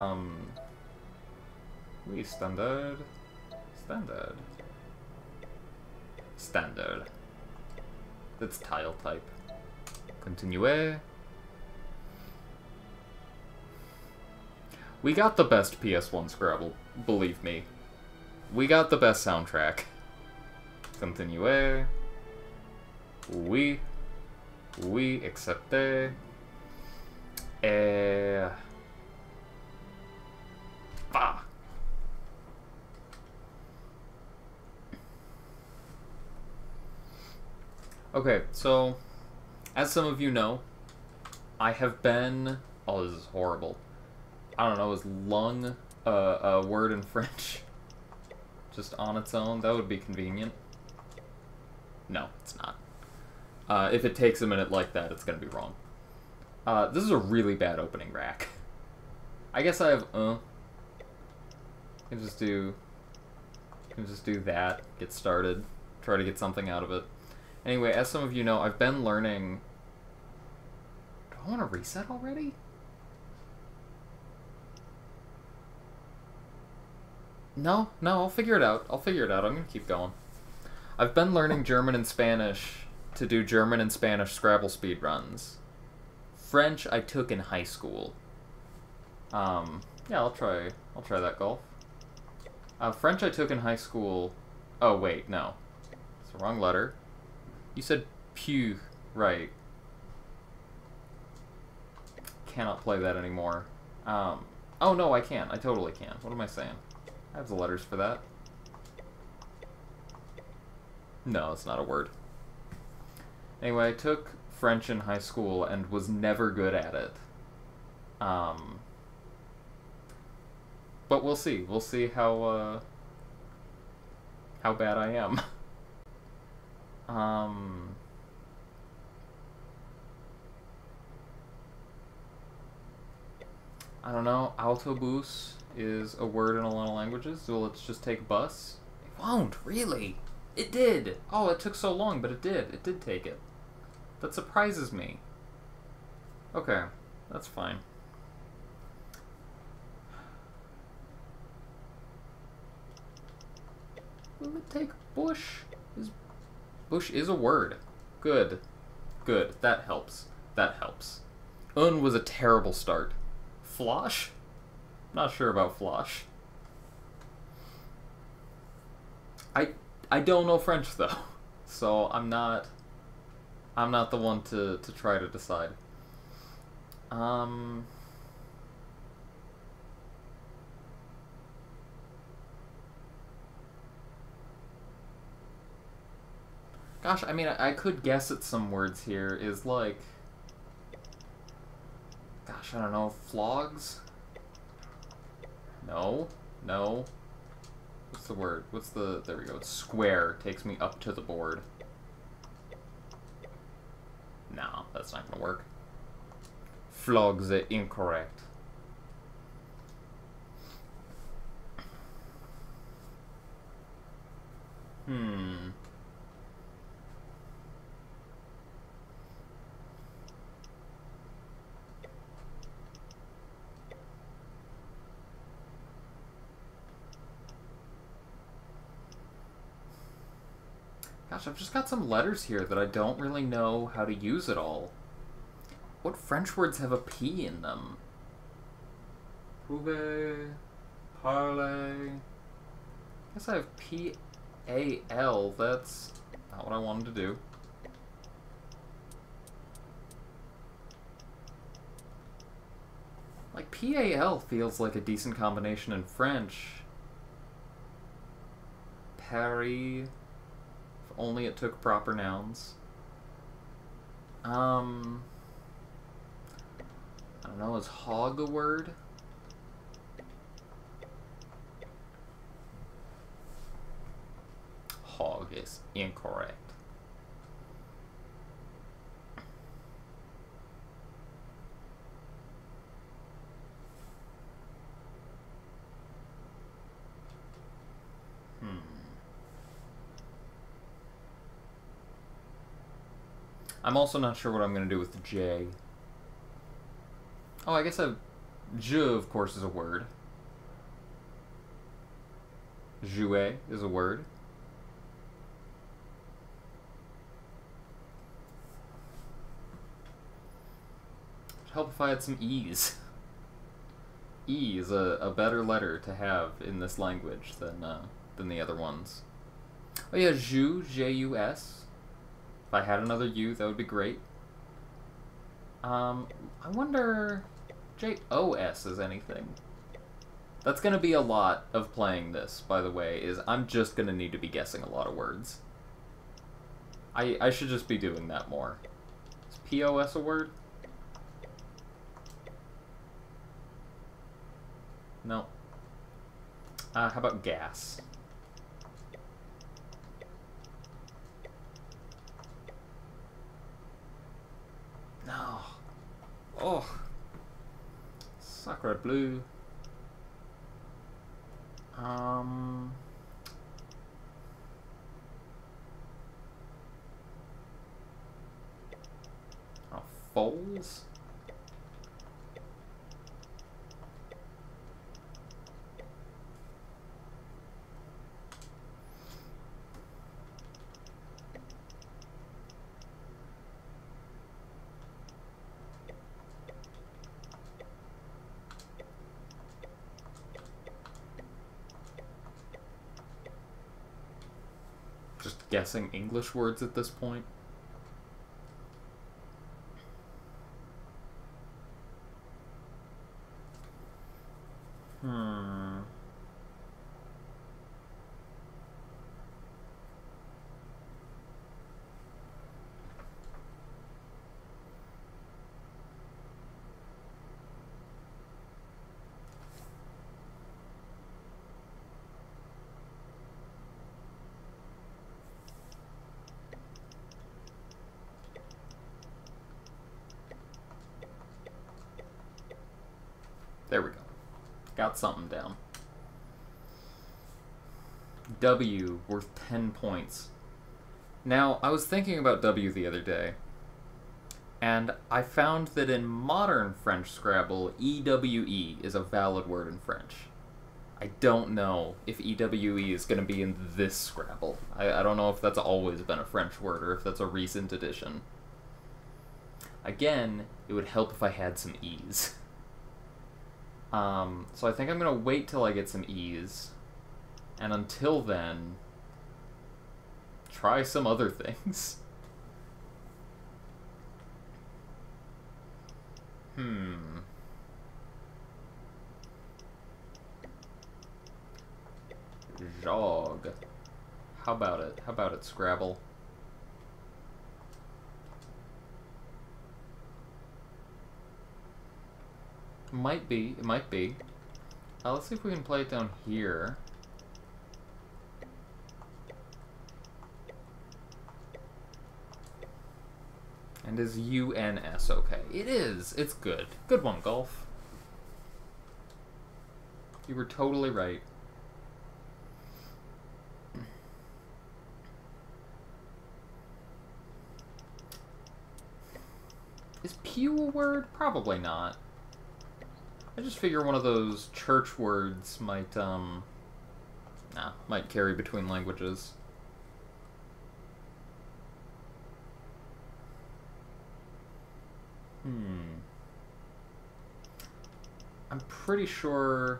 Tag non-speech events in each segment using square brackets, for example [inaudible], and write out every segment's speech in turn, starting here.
Um. Oui, standard. Standard. Standard. That's tile type. Continue. We got the best PS1 Scrabble, believe me. We got the best soundtrack. Continue. Oui. Oui, accepte. Eh. Okay, so as some of you know, I have been. Oh, this is horrible. I don't know. Is lung a, a word in [laughs] French? Just on its own? That would be convenient. No, it's not. Uh, if it takes a minute like that, it's gonna be wrong. Uh, this is a really bad opening rack. I guess I have uh. Can just do. Can just do that. Get started. Try to get something out of it. Anyway, as some of you know, I've been learning. Do I want to reset already? No, no, I'll figure it out. I'll figure it out. I'm gonna keep going. I've been learning German and Spanish to do German and Spanish Scrabble speed runs. French I took in high school. Um, yeah, I'll try. I'll try that golf. Uh, French I took in high school. Oh wait, no, it's the wrong letter. You said pew, right? Cannot play that anymore. Um, oh no, I can. I totally can. What am I saying? I have the letters for that. No, it's not a word. Anyway, I took French in high school and was never good at it. Um, but we'll see. We'll see how uh, how bad I am. [laughs] um, I don't know. Autobus is a word in a lot of languages, so let's just take bus. It won't, really. It did. Oh, it took so long, but it did. It did take it. That surprises me. Okay, that's fine. Will it take bush? Bush is a word. Good. Good. That helps. That helps. Un was a terrible start. Flosh? Not sure about flosh. I I don't know French though, [laughs] so I'm not I'm not the one to to try to decide. Um. Gosh, I mean, I, I could guess at some words here. Is like, gosh, I don't know, flogs. No, no. What's the word? What's the, there we go, it's square, takes me up to the board. No, that's not gonna work. Flogs are incorrect. Hmm. I've just got some letters here that I don't really know how to use at all. What French words have a P in them? Pouvez, parler. I guess I have P A L. That's not what I wanted to do. Like, P A L feels like a decent combination in French. Paris only it took proper nouns. Um, I don't know, is hog a word? Hog is incorrect. I'm also not sure what I'm going to do with the J. Oh, I guess I have of course, is a word. Jouer is a word. It'd help if I had some E's. E is a, a better letter to have in this language than uh, than the other ones. Oh yeah, Jus, J-U-S. If I had another U, that would be great. Um, I wonder J-O-S is anything. That's gonna be a lot of playing this, by the way, is I'm just gonna need to be guessing a lot of words. I, I should just be doing that more. Is P-O-S a word? No. Uh, how about gas? No. Oh. Sacre bleu. Um. Oh, foals? Just guessing English words at this point. Hmm. There we go. Got something down. W worth 10 points. Now, I was thinking about W the other day, and I found that in modern French Scrabble, EWE is a valid word in French. I don't know if EWE is going to be in this Scrabble. I, I don't know if that's always been a French word or if that's a recent addition. Again, it would help if I had some E's. [laughs] Um, so I think I'm going to wait till I get some E's. And until then, try some other [laughs] things. Hmm. Jog. How about it? How about it, Scrabble? Might be. It might be. Uh, let's see if we can play it down here. And is UNS okay? It is. It's good. Good one, Golf. You were totally right. Is pew a word? Probably not. I just figure one of those church words might, um, nah, might carry between languages. Hmm. I'm pretty sure...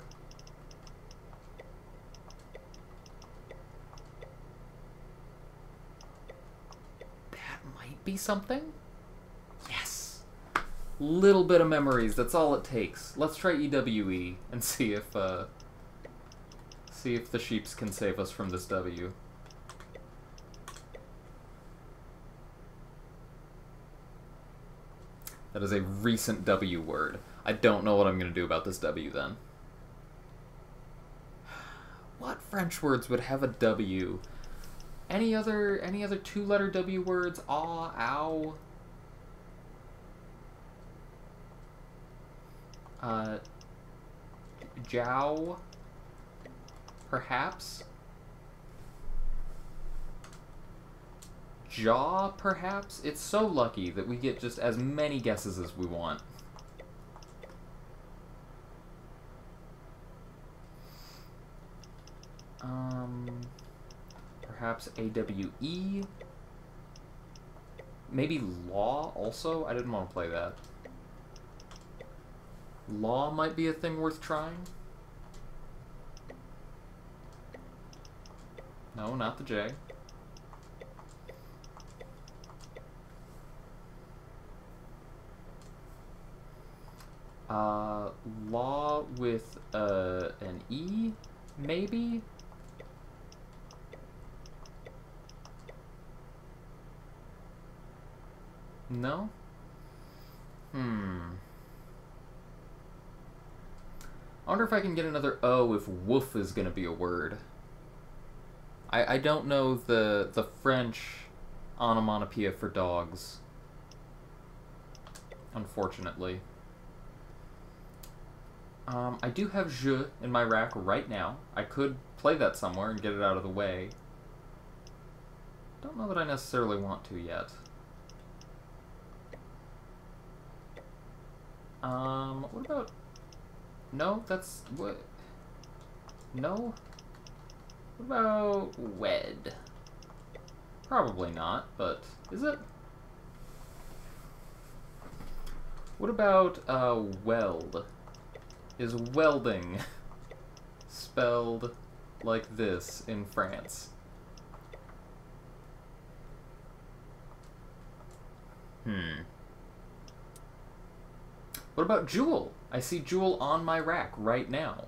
That might be something? Little bit of memories. That's all it takes. Let's try EWE and [laughs] see if uh, see if the sheeps can save us from this W. That is a recent W word. I don't know what I'm going to do about this W then. [sighs] What French words would have a W? Any other any other two-letter W words? Aw, ow. Uh, Zhao, perhaps? Jaw, perhaps? It's so lucky that we get just as many guesses as we want. Um, perhaps AWE? Maybe Law also? I didn't want to play that. Law might be a thing worth trying. No, not the J. Uh, law with uh, an E, maybe? No? Hmm. I wonder if I can get another O if woof is going to be a word. I, I don't know the, the French onomatopoeia for dogs. Unfortunately. Um, I do have je in my rack right now. I could play that somewhere and get it out of the way. Don't know that I necessarily want to yet. Um, what about... No, that's... what... No? What about wed? Probably not, but is it? What about, uh, weld? Is welding [laughs] spelled like this in France? Hmm. What about Jewel? I see Jewel on my rack right now.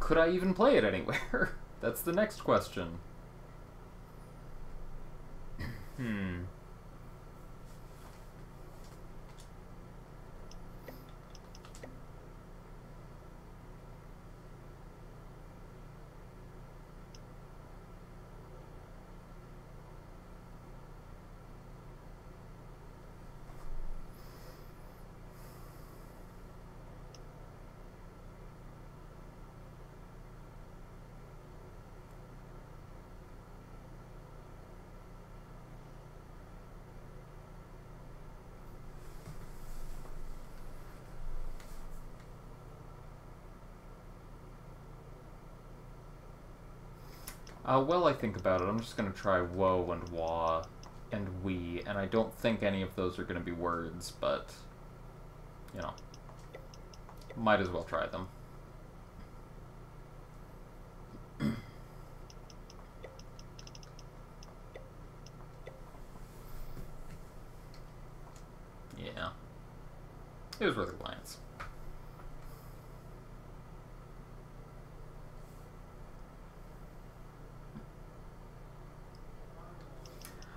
Could I even play it anywhere? [laughs] That's the next question. [clears throat] hmm. Uh, well, I think about it, I'm just going to try woe and wah and we, and I don't think any of those are going to be words, but, you know, might as well try them. yeah. It was worth a glance.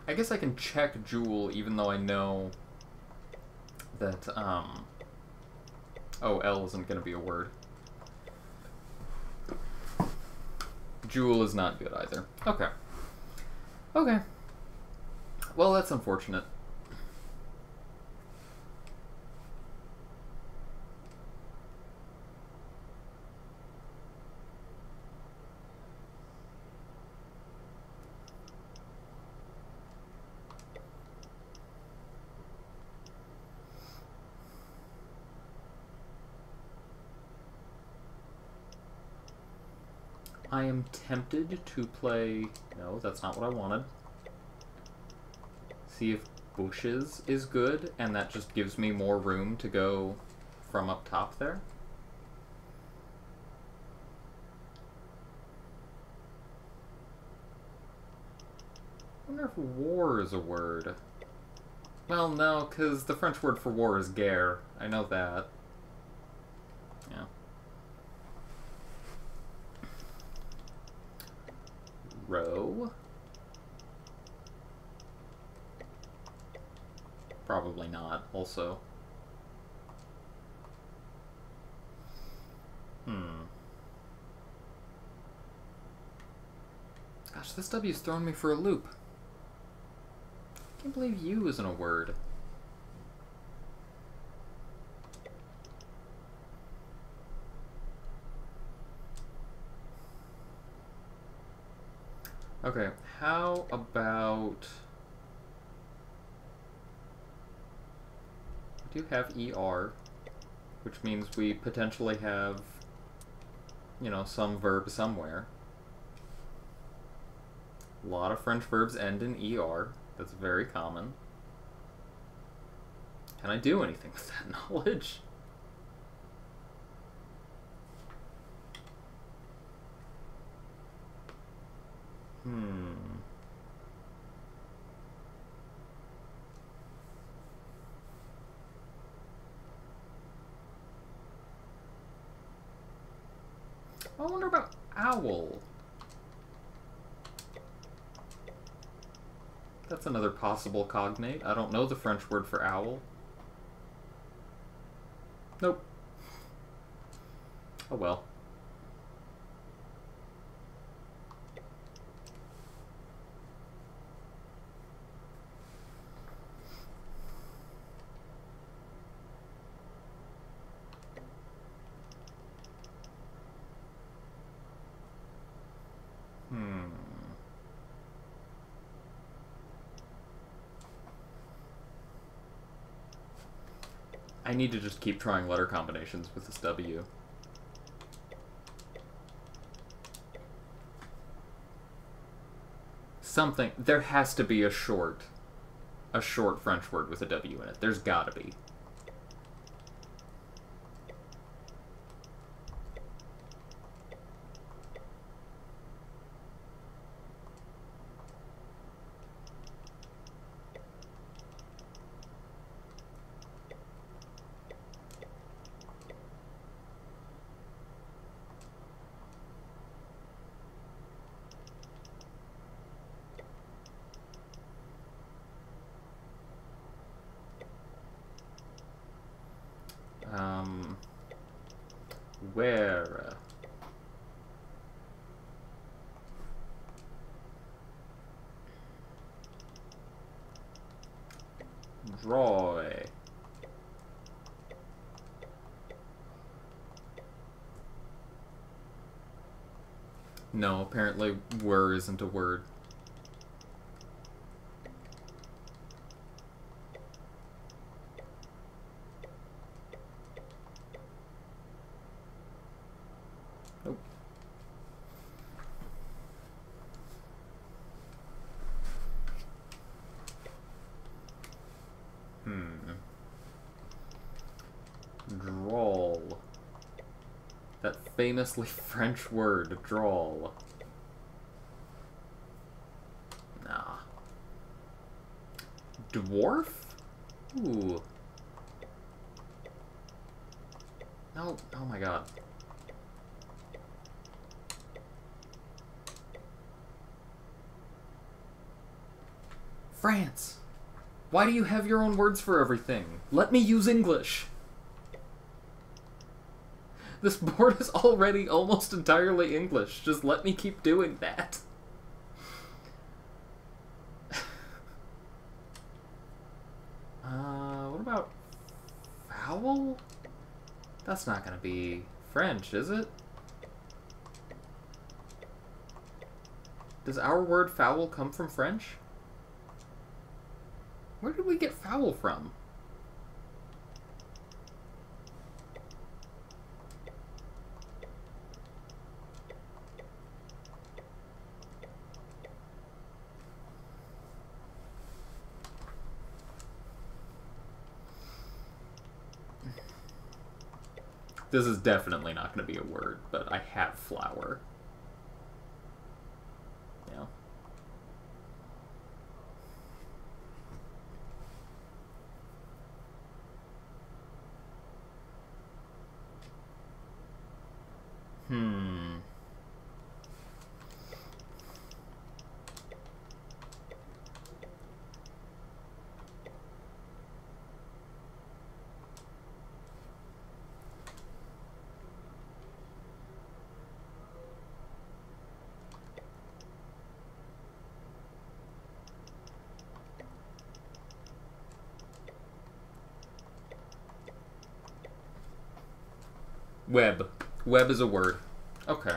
I guess I can check Jewel even though I know that, um... Oh, L isn't going to be a word. Jewel is not good either. Okay. Okay. Well, that's unfortunate. I am tempted to play... No, that's not what I wanted. See if bushes is good, and that just gives me more room to go from up top there. I wonder if war is a word. Well, no, because the French word for war is guerre. I know that. Yeah. row. Probably not, also. Hmm. Gosh, this W's throwing me for a loop. I can't believe you isn't a word. Okay, how about... do have ER, which means we potentially have, you know, some verb somewhere. A lot of French verbs end in ER. That's very common. Can I do anything [laughs] with that knowledge? Hmm. I wonder about owl. That's another possible cognate. I don't know the French word for owl. Nope. Oh well. Need to just keep trying letter combinations with this W. Something. There has to be a short. A short French word with a W in it. There's gotta be. Um, where? Draw. No, apparently were isn't a word. Nope. Hmm. Drawl. That famously French word, drawl. Nah. Dwarf? Ooh. No, oh my god. France. Why do you have your own words for everything? Let me use English. This board is already almost entirely English. Just let me keep doing that. [laughs] uh, what about foul? That's not gonna be French, is it? Does our word foul come from French? Where did we get foul from? This is definitely not going to be a word, but I have flower. Web. Web is a word. Okay.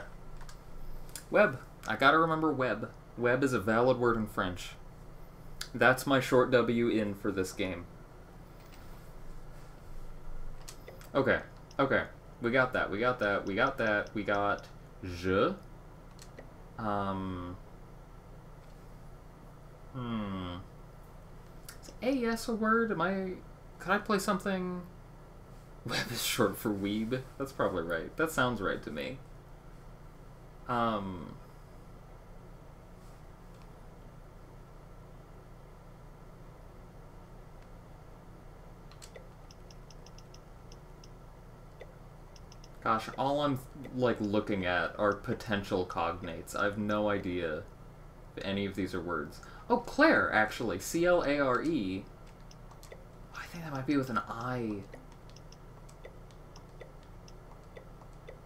Web. I gotta remember web. Web is a valid word in French. That's my short W in for this game. Okay, okay. We got that, we got that, we got that, we got je. Um. Hmm. Is a word? Am I. Could I play something. Web is short for weeb? That's probably right. That sounds right to me. Um. Gosh, all I'm like looking at are potential cognates. I have no idea if any of these are words. Oh, Claire, actually. C L A R E. I think that might be with an I.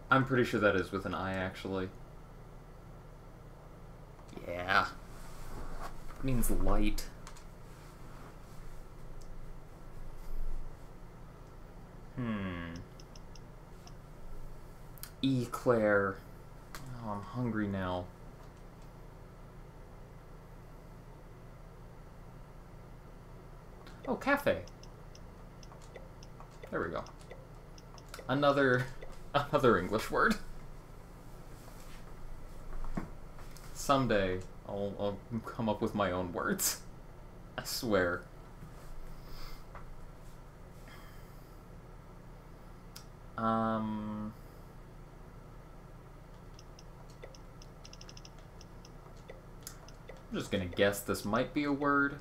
I'm pretty sure that is with an I, actually. Yeah. It means light. Hmm. Eclair. Oh, I'm hungry now. Oh, cafe. There we go. Another, another English word. Someday, I'll, I'll come up with my own words. I swear. Um... I'm just gonna guess this might be a word.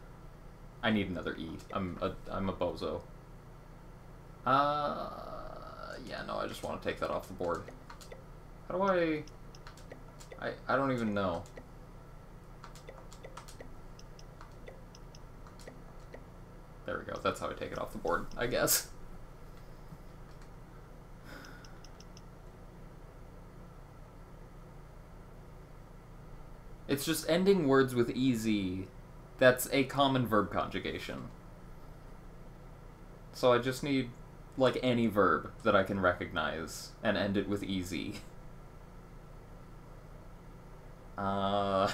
I need another E. I'm a, I'm a bozo. Uh, yeah, no, I just want to take that off the board. How do I... I, I don't even know. There we go, that's how I take it off the board, I guess. It's just ending words with easy. That's a common verb conjugation. So I just need, like, any verb that I can recognize and end it with easy. Uh,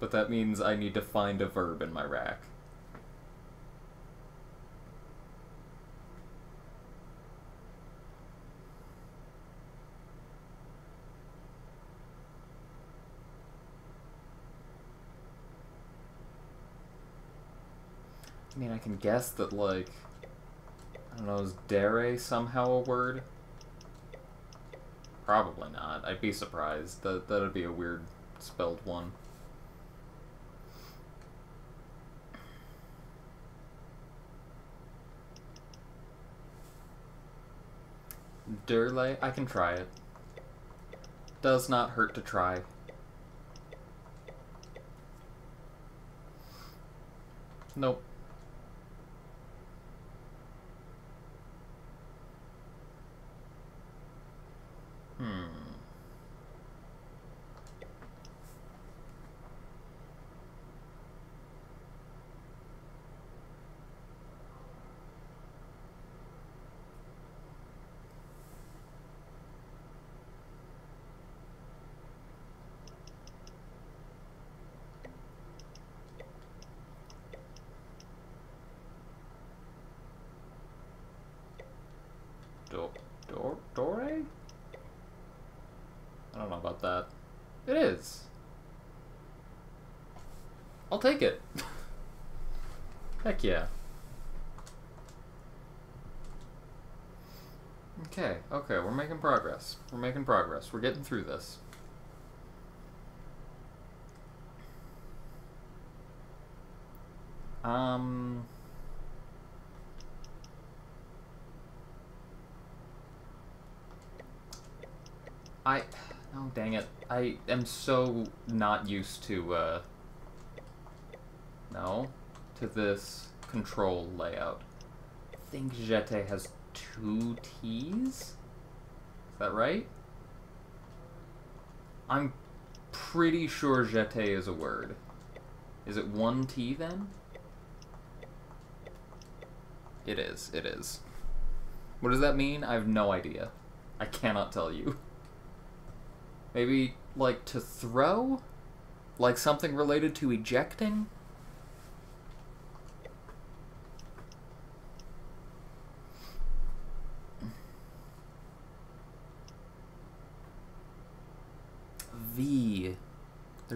but that means I need to find a verb in my rack. I mean, I can guess that, like, don't know, is dere somehow a word? Probably not. I'd be surprised. That that'd be a weird spelled one. Durley, I can try it. Does not hurt to try. Nope. Hmm. Do, do, Dore? I don't know about that. It is. I'll take it. Heck yeah. Okay, okay, we're making progress. We're making progress. We're getting through this. Um... I... Oh, dang it. I am so not used to, uh... No. To this control layout. I think Jete has two T's? Is that right? I'm pretty sure Jete is a word. Is it one T then? It is, it is. What does that mean? I have no idea. I cannot tell you. Maybe, like, to throw? Like something related to ejecting?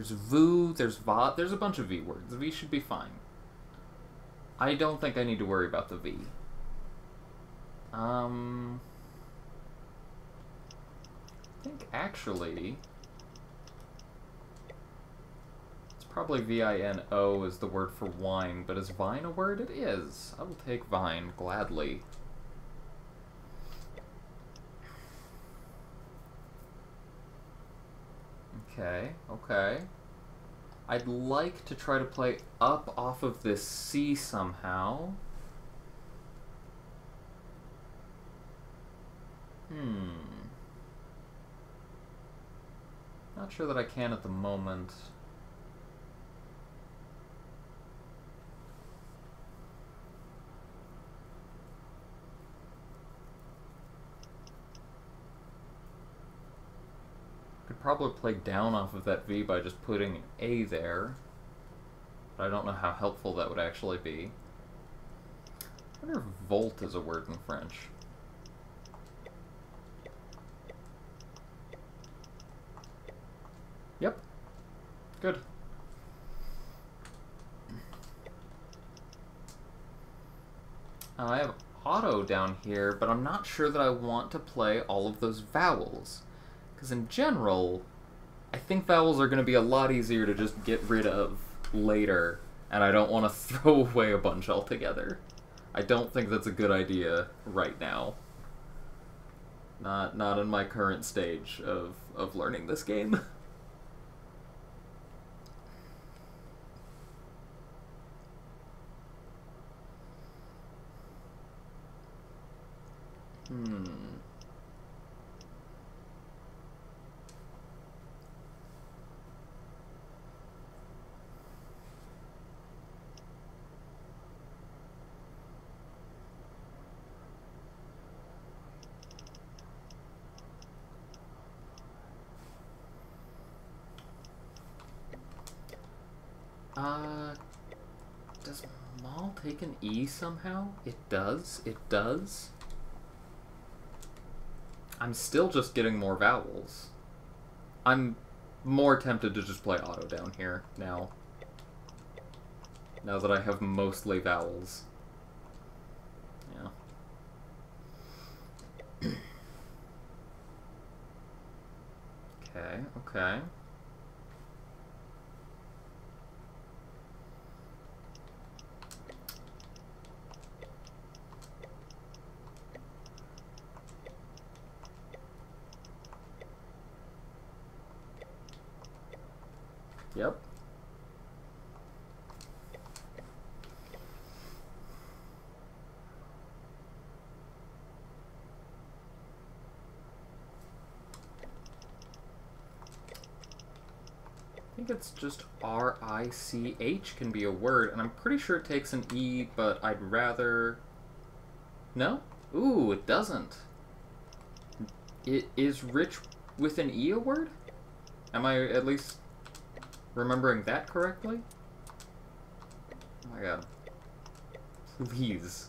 There's vu, there's va, there's a bunch of v words. V should be fine. I don't think I need to worry about the v. Um, I think actually, it's probably V-I-N-O is the word for wine, but is vine a word? It is. I will take vine gladly. Okay, okay. I'd like to try to play up off of this C somehow. Hmm. Not sure that I can at the moment. Could probably play down off of that V by just putting an A there. But I don't know how helpful that would actually be. I wonder if volt is a word in French. Yep. Good. I have auto down here, but I'm not sure that I want to play all of those vowels. Because in general, I think vowels are going to be a lot easier to just get rid of later, and I don't want to [laughs] throw away a bunch altogether. I don't think that's a good idea right now. Not not in my current stage of, of learning this game. [laughs] Hmm. Uh, does mall take an E somehow? It does. It does. I'm still just getting more vowels. I'm more tempted to just play auto down here now. Now that I have mostly vowels. Yeah. [clears throat] okay, okay. Yep. I think it's just R-I-C-H can be a word, and I'm pretty sure it takes an E, but I'd rather... No? Ooh, it doesn't. It is rich with an E a word? Am I at least remembering that correctly? Oh my god. Please.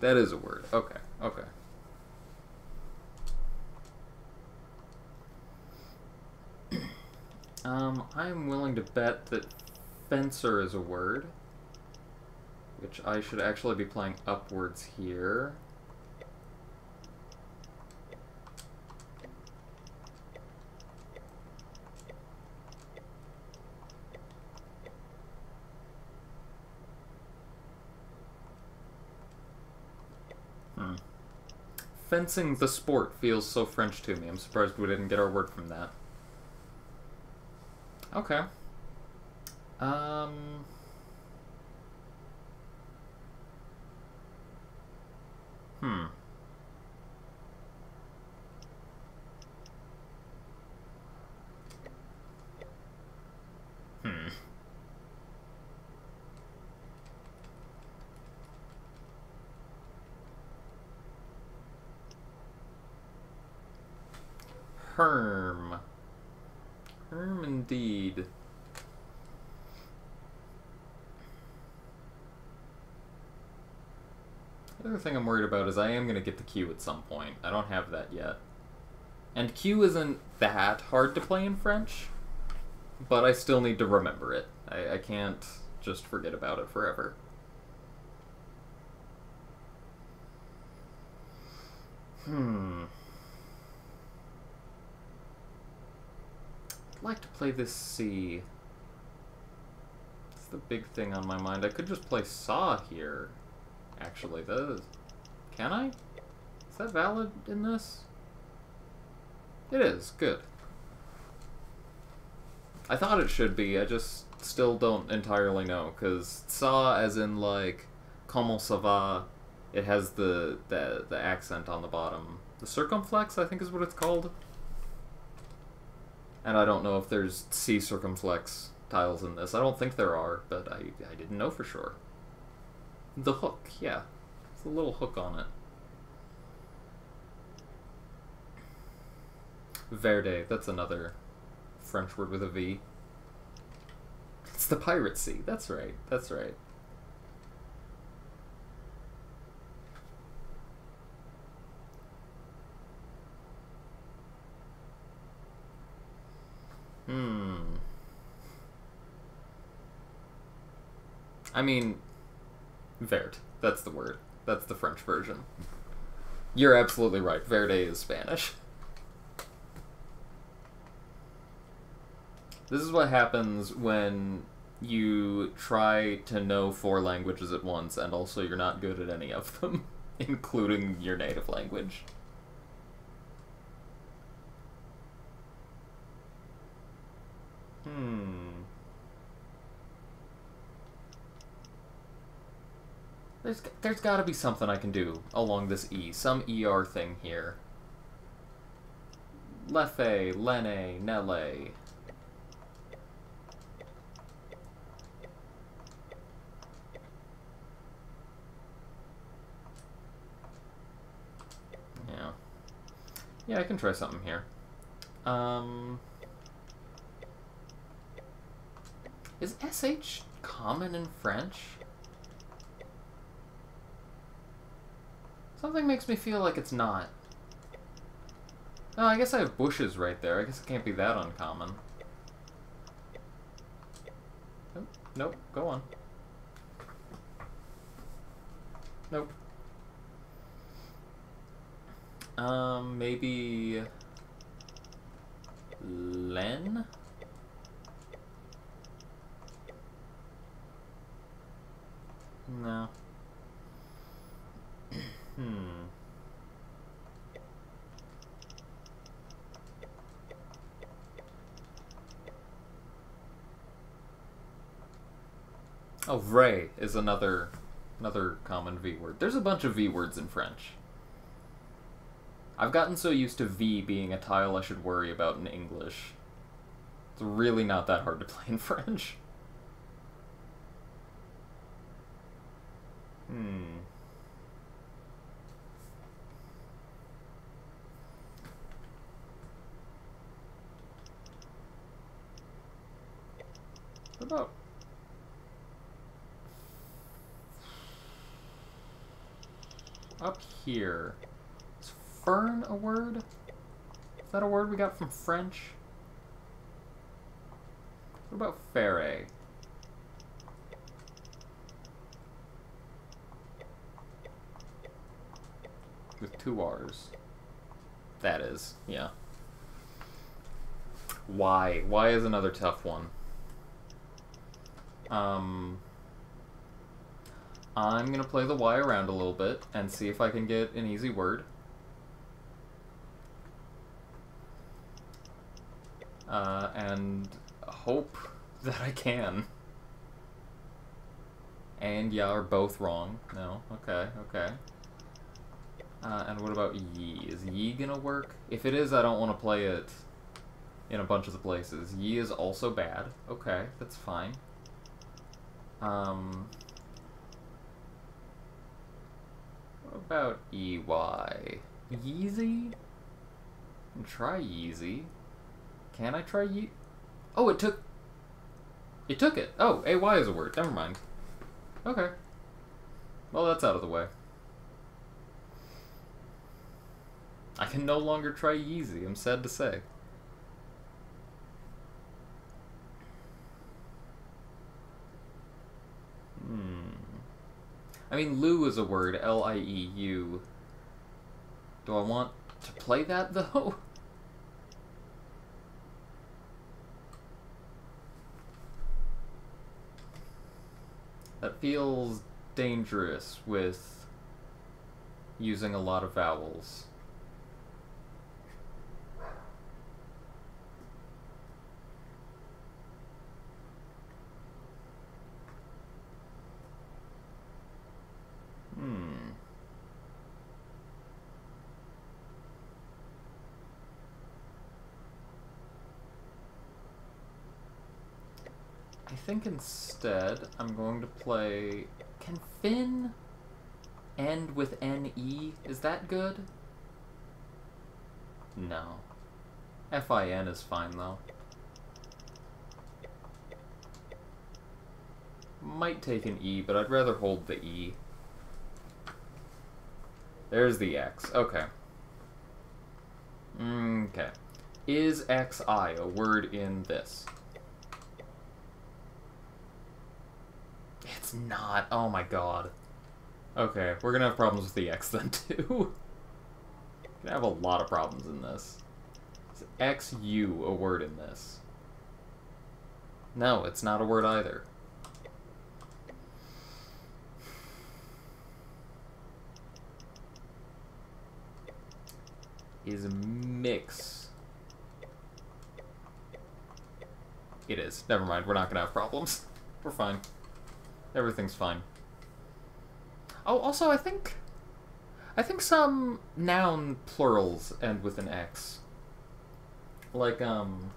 That is a word. Okay, okay. [clears throat] um, I'm willing to bet that fencer is a word. Which I should actually be playing upwards here. Fencing the sport feels so French to me. I'm surprised we didn't get our word from that. Okay. Um... Hmm. Herm. Herm indeed. The other thing I'm worried about is I am going to get the Q at some point. I don't have that yet. And Q isn't that hard to play in French, but I still need to remember it. I, I can't just forget about it forever. Hmm. I'd like to play this C. It's the big thing on my mind. I could just play ça here. Actually, is... Can I? Is that valid in this? It is. Good. I thought it should be, I just still don't entirely know, because ça as in, like, Comment ça va, it has the, the, the accent on the bottom. The circumflex, I think is what it's called. And I don't know if there's C circumflex tiles in this. I don't think there are, but I, I didn't know for sure. The hook, yeah. It's a little hook on it. Verde, that's another French word with a V. It's the pirate sea. That's right. That's right. I mean, vert. That's the word. That's the French version. You're absolutely right. Verde is Spanish. This is what happens when you try to know four languages at once and also you're not good at any of them, [laughs] including your native language. Hmm. There's there's got to be something I can do along this E, some ER thing here. Lefe, Lene, Nele. Yeah. Yeah, I can try something here. Um... Is SH common in French? Something makes me feel like it's not. Oh, I guess I have bushes right there. I guess it can't be that uncommon. Nope, nope go on. Nope. Um, maybe... Len? No. Hmm. Oh, vrai is another another common V word. There's a bunch of V words in French. I've gotten so used to V being a tile I should worry about in English. It's really not that hard to play in [laughs] French. Hmm. About... Up here. Is fern a word? Is that a word we got from French? What about ferre? with two R's. That is, yeah. Why? Why is another tough one? Um, I'm gonna play the Y around a little bit and see if I can get an easy word. Uh, and hope [laughs] that I can. And yeah, are both wrong. No, okay, okay. Uh, and what about Yi? Is Yi gonna work? If it is, I don't want to play it in a bunch of the places. Yi is also bad. Okay, that's fine. Um, what about EY? Yeezy? Try Yeezy. Can I try Ye? Oh, it took... It took it. Oh, AY is a word. Never mind. Okay. Well, that's out of the way. I can no longer try Yeezy, I'm sad to say. Hmm. I mean, Lieu is a word, L-I-E-U. Do I want to play that, [laughs] though? That feels dangerous with using a lot of vowels. Hmm. I think instead I'm going to play... Can Finn end with N-E? Is that good? No. F-I-N is fine, though. Might take an E, but I'd rather hold the E. There's the X. Okay. Mm, okay. Is XI a word in this? It's not. Oh my god. Okay, we're gonna have problems with the X then, [laughs] too. gonna have a lot of problems in this. Is XU a word in this? No, it's not a word either. Is mix. It is. Never mind, we're not gonna have problems. [laughs] We're fine. Everything's fine. Oh, also, I think... I think some noun plurals end with an X. Like, um...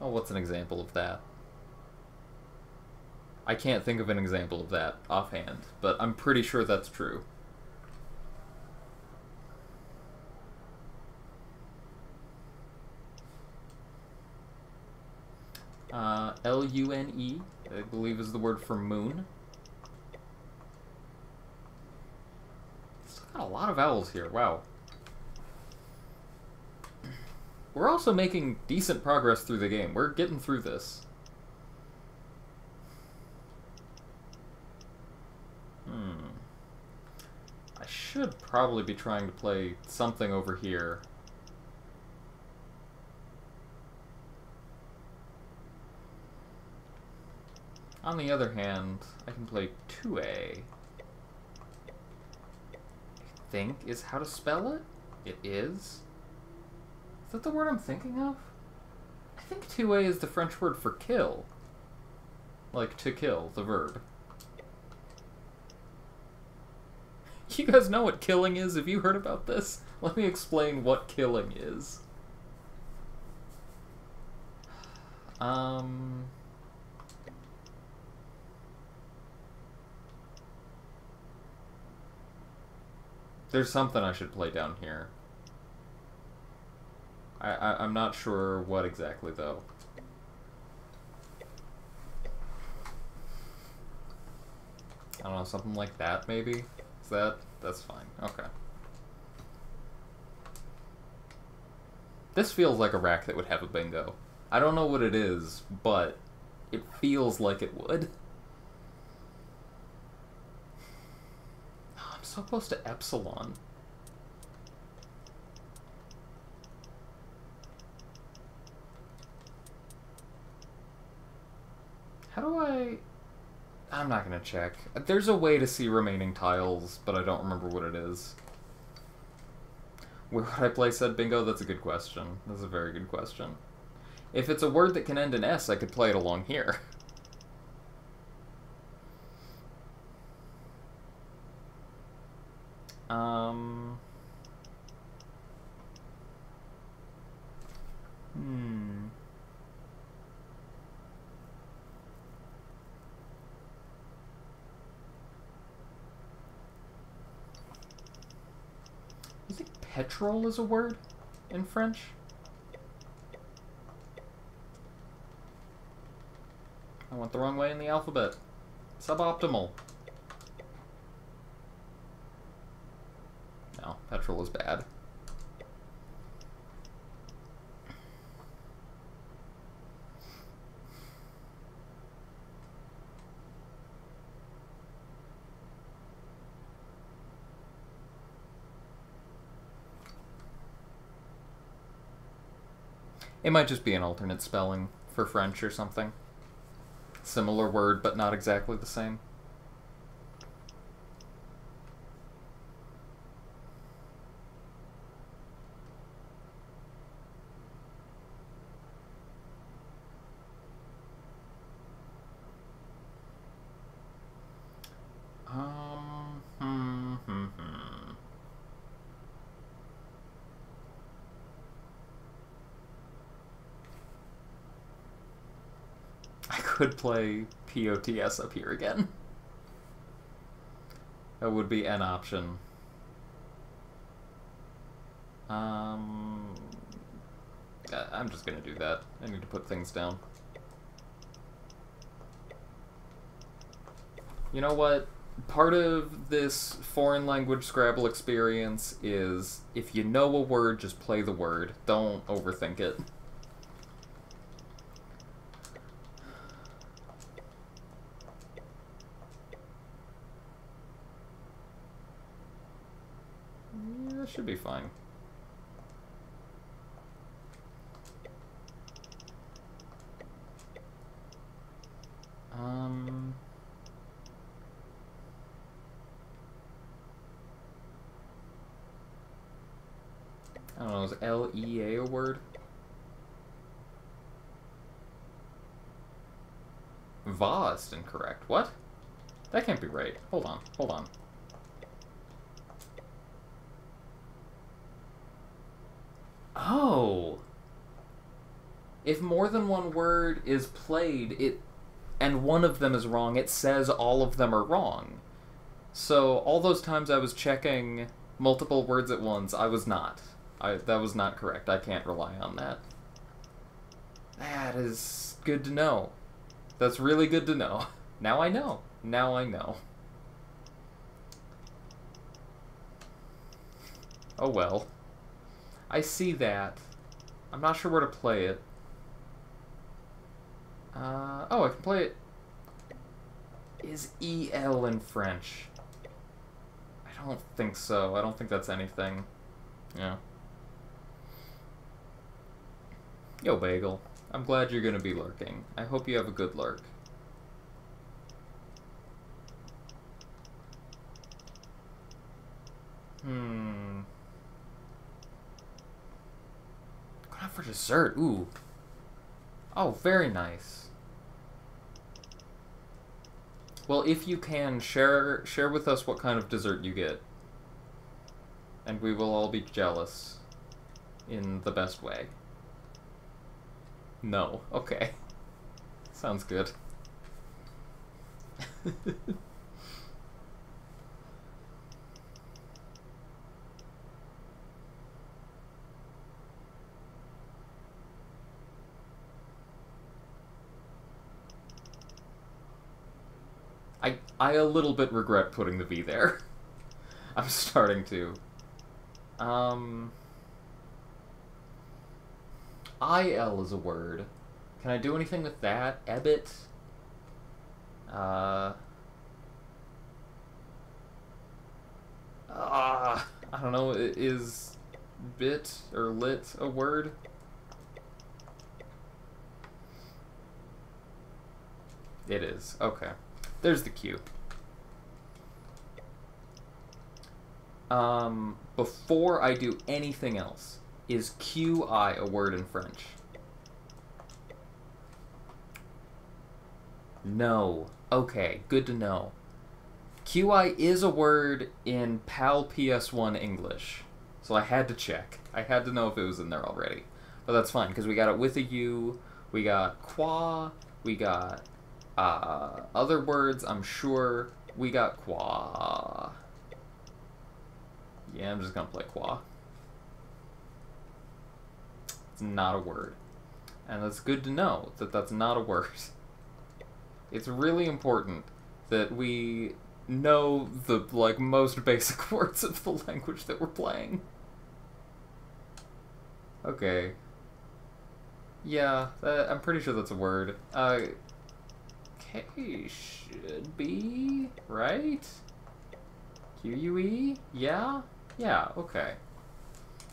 Oh, what's an example of that? I can't think of an example of that offhand, but I'm pretty sure that's true. Uh, L-U-N-E, I believe is the word for moon. It's got a lot of vowels here, wow. We're also making decent progress through the game. We're getting through this. Hmm. I should probably be trying to play something over here. On the other hand, I can play tuer. I think is how to spell it? It is? Is that the word I'm thinking of? I think tuer is the French word for kill. Like to kill, the verb. You guys know what killing is? Have you heard about this? Let me explain what killing is. Um... There's something I should play down here. I, I I'm not sure what exactly though. I don't know, something like that maybe? Is that? That's fine. Okay. This feels like a rack that would have a bingo. I don't know what it is, but it feels like it would. [laughs] so close to Epsilon. How do I... I'm not going to check. There's a way to see remaining tiles, but I don't remember what it is. Where would I play said bingo? That's a good question. That's a very good question. If it's a word that can end in S, I could play it along here. [laughs] Um. Hmm. You think petrol is a word in French? I went the wrong way in the alphabet. Suboptimal. No. Petrol is bad. It might just be an alternate spelling for French or something. Similar word, but not exactly the same. Um, hmm, hmm, hmm. I could play POTS up here again. That would be an option. Um, I'm just gonna do that. I need to put things down. You know what? Part of this foreign language Scrabble experience is if you know a word, just play the word. Don't overthink it. Yeah, that should be fine. Um. I don't know, is L E A word? Va is incorrect. What? That can't be right. Hold on, hold on. Oh. If more than one word is played, it and one of them is wrong, it says all of them are wrong. So all those times I was checking multiple words at once, I was not. I that was not correct. I can't rely on that. That is good to know. That's really good to know. [laughs] Now I know. Now I know. Oh well. I see that. I'm not sure where to play it. Uh, oh, I can play it. Is EL in French? I don't think so. I don't think that's anything. Yeah. Yo, Bagel. I'm glad you're gonna be lurking. I hope you have a good lurk. Hmm. Going out for dessert. Ooh. Oh, very nice. Well, if you can, share share with us what kind of dessert you get. And we will all be jealous. In the best way. No. Okay. [laughs] Sounds good. [laughs] I a little bit regret putting the V there. [laughs] I'm starting to. Um IL is a word. Can I do anything with that? Ebit? Uh Ah, I don't know. Is bit or lit a word? It is. Okay. There's the Q. Um, before I do anything else, is QI a word in French? No. Okay, good to know. QI is a word in PAL PS1 English. So I had to check. I had to know if it was in there already. But that's fine, because we got it with a U, we got qua, we got uh, other words, I'm sure. We got qua. Yeah, I'm just gonna play qua. It's not a word. And that's good to know that that's not a word. [laughs] It's really important that we know the like most basic [laughs] words of the language that we're playing. Okay. Yeah, that, I'm pretty sure that's a word. Uh, K should be right. Q U E. Yeah. Yeah. Okay.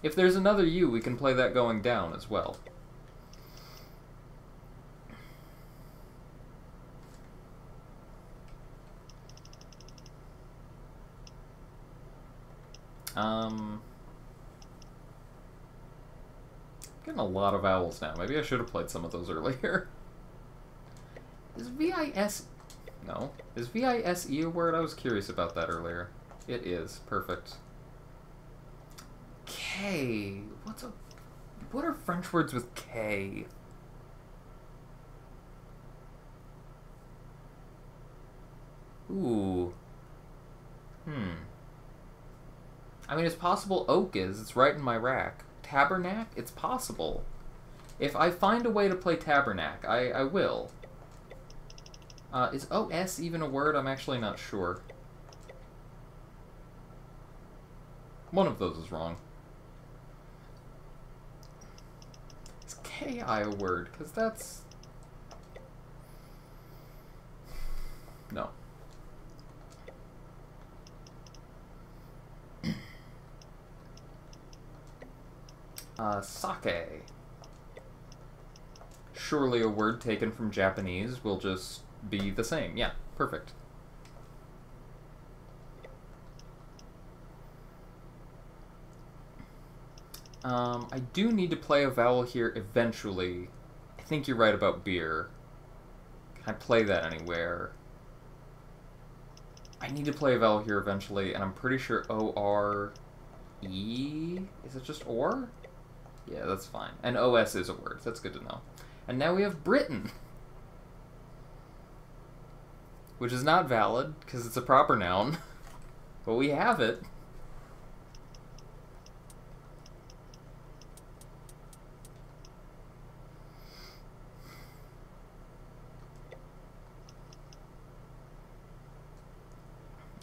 If there's another U, we can play that going down as well. Um, getting a lot of vowels now. Maybe I should have played some of those earlier. [laughs] Is V-I-S... No. Is V-I-S-E a word? I was curious about that earlier. It is. Perfect. K. What's a... What are French words with K? Ooh. Hmm. I mean, it's possible oak is. It's right in my rack. Tabernac? It's possible. If I find a way to play Tabernac, I, I will. Uh, is OS even a word? I'm actually not sure. One of those is wrong. Is KI a word? Because that's... No. [clears throat] Uh, sake. Surely a word taken from Japanese will just be the same. Yeah, perfect. Um, I do need to play a vowel here eventually. I think you're right about beer. Can I play that anywhere? I need to play a vowel here eventually, and I'm pretty sure O-R-E? Is it just or? Yeah, that's fine. And OS is a word. That's good to know. And now we have Britain. [laughs] Which is not valid, because it's a proper noun. [laughs] but we have it.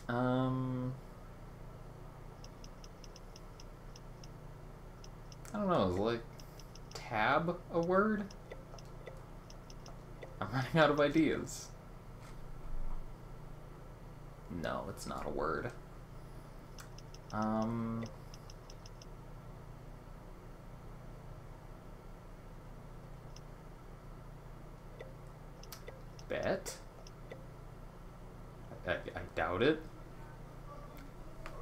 Um... I don't know, is like tab a word? I'm running out of ideas. It's not a word. Um... Bet? I, I, I doubt it.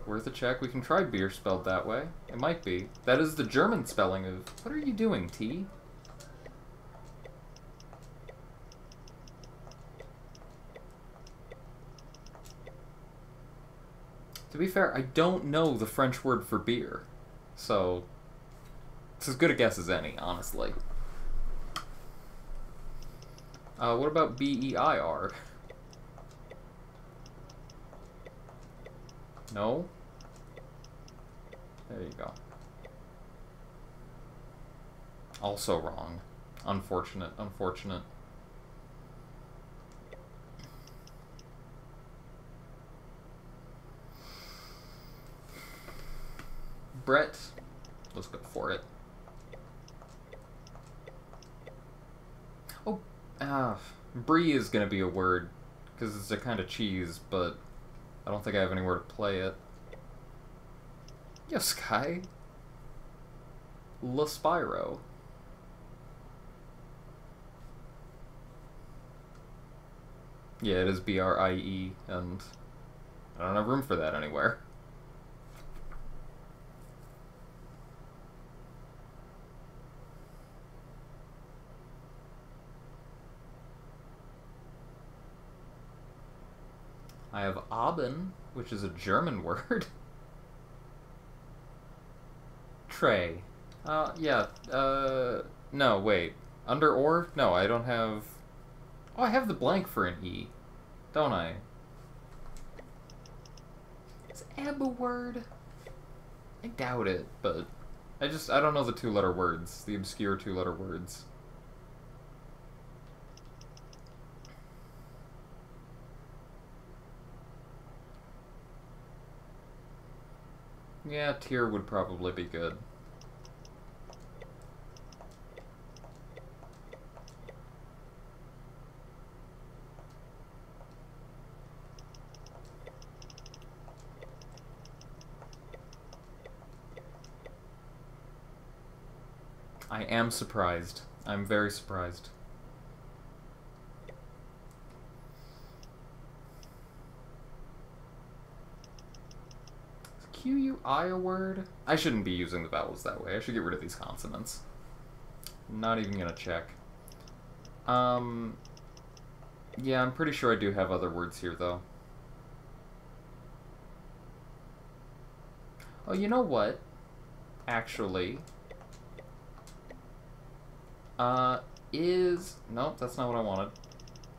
Worth a check. We can try beer spelled that way. It might be. That is the German spelling of... What are you doing, T? To be fair, I don't know the French word for beer. So, it's as good a guess as any, honestly. Uh, what about B-E-I-R? No? There you go. Also wrong. Unfortunate, unfortunate. Brett, let's go for it. Oh, ah, brie is gonna be a word, because it's a kind of cheese, but I don't think I have anywhere to play it. Yo, Sky. La Spyro. Yeah, it is B-R-I-E, and I don't have room for that anywhere. I have Abend, which is a German [laughs] word. Tray. Uh, yeah, uh, no, wait. Under or? No, I don't have... Oh, I have the blank for an E, don't I? Is ebb a word? I doubt it, but I just, I don't know the two-letter words, the obscure two-letter words. Yeah, tier would probably be good. I am surprised. I'm very surprised. Q-U-I a word? I shouldn't be using the vowels that way. I should get rid of these consonants. Not even gonna check. Um, yeah, I'm pretty sure I do have other words here, though. Oh, you know what? Actually, uh, is... Nope, that's not what I wanted.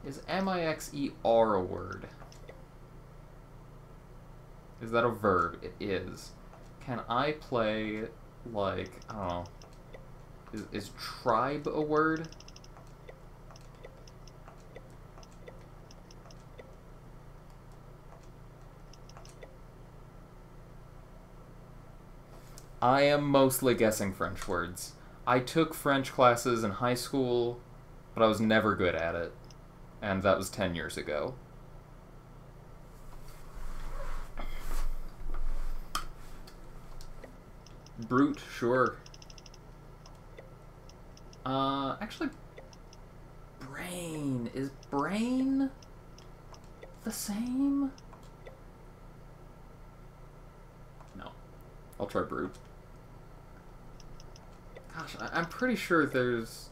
Is M-I-X-E-R a word? Is that a verb? It is. Can I play, like, I don't know. Is, is tribe a word? I am mostly guessing French words. I took French classes in high school, but I was never good at it. And that was 10 years ago. Brute, sure. Uh, actually, brain. Is brain the same? No. I'll try brute. Gosh, I, am pretty sure there's...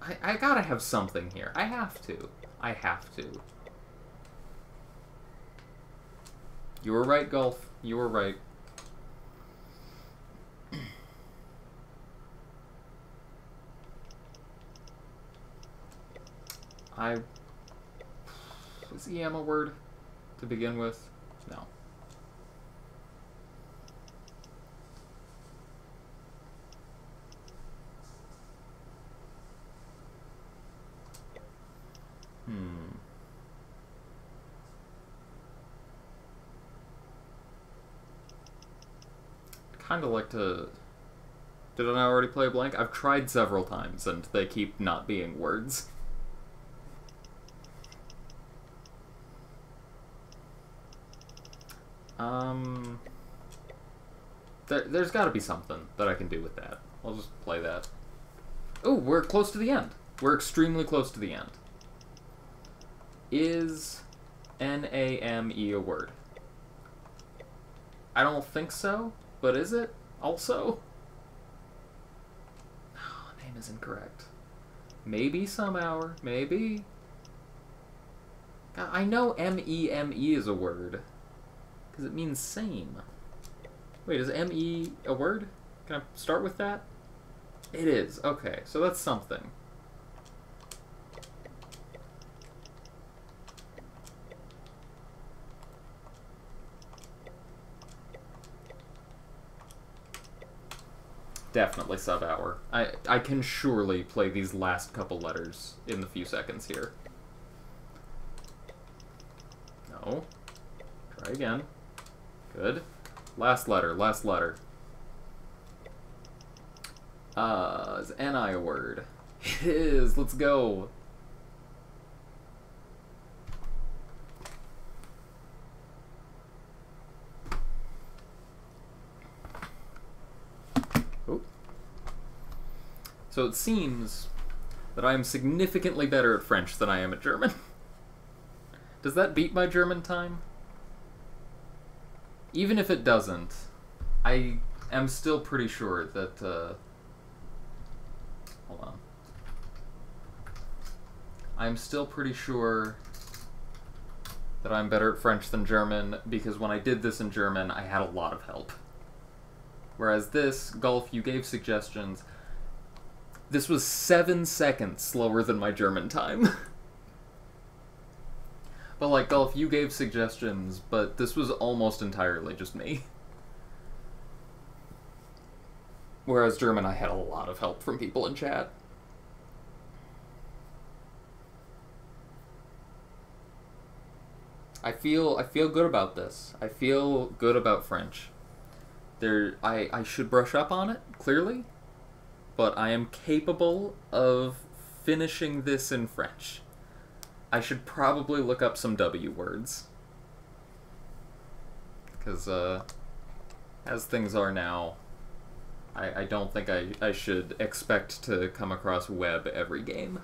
I, I gotta have something here. I have to. I have to. You were right, Golf. You were right. I... Is EM a word to begin with? No. Hmm. Kind of like to. Did I already play blank? I've tried several times and they keep not being words. Um. There, there's got to be something that I can do with that. I'll just play that. Oh, we're close to the end. We're extremely close to the end. Is N-A-M-E a word? I don't think so, but is it also? [sighs] Oh, name is incorrect. Maybe some hour, maybe. I know M-E-M-E -E is a word, because it means same. Wait, is M-E a word? Can I start with that? It is, okay, so that's something. Definitely sub hour. I I can surely play these last couple letters in the few seconds here. No. Try again. Good. Last letter, last letter. Uh, is NI a word? [laughs] It is, let's go. So it seems that I am significantly better at French than I am at German. [laughs] Does that beat my German time? Even if it doesn't, I am still pretty sure that, uh... Hold on. I'm still pretty sure that I'm better at French than German because when I did this in German, I had a lot of help. Whereas this, Golf, you gave suggestions, this was seven seconds slower than my German time. [laughs] but like, Golf, you gave suggestions, but this was almost entirely just me. Whereas German, I had a lot of help from people in chat. I feel I feel good about this. I feel good about French. there I, I should brush up on it, clearly. But I am capable of finishing this in French. I should probably look up some W words. Because, uh, as things are now, I, I don't think I, I should expect to come across web every game.